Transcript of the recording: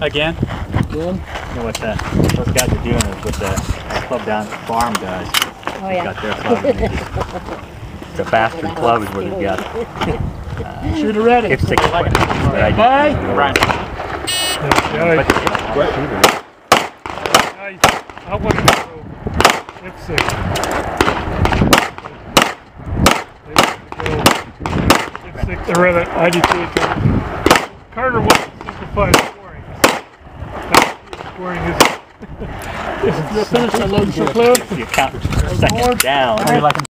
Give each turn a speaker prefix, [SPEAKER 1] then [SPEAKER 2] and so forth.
[SPEAKER 1] Again? Again?
[SPEAKER 2] Yeah,
[SPEAKER 3] what the, those guys are doing is with the club down the farm guys.
[SPEAKER 4] Oh, yeah. Got
[SPEAKER 3] their club. it's a bastard club is what he's
[SPEAKER 4] got.
[SPEAKER 3] Uh,
[SPEAKER 4] Shoot
[SPEAKER 2] already.
[SPEAKER 3] It's six. Bye. Right.
[SPEAKER 5] Nice. I want to go. It's six. It's six. I read it. I did. Carter was wearing his. his, his, his, his, his, his, his, his,
[SPEAKER 3] his, his, his, his,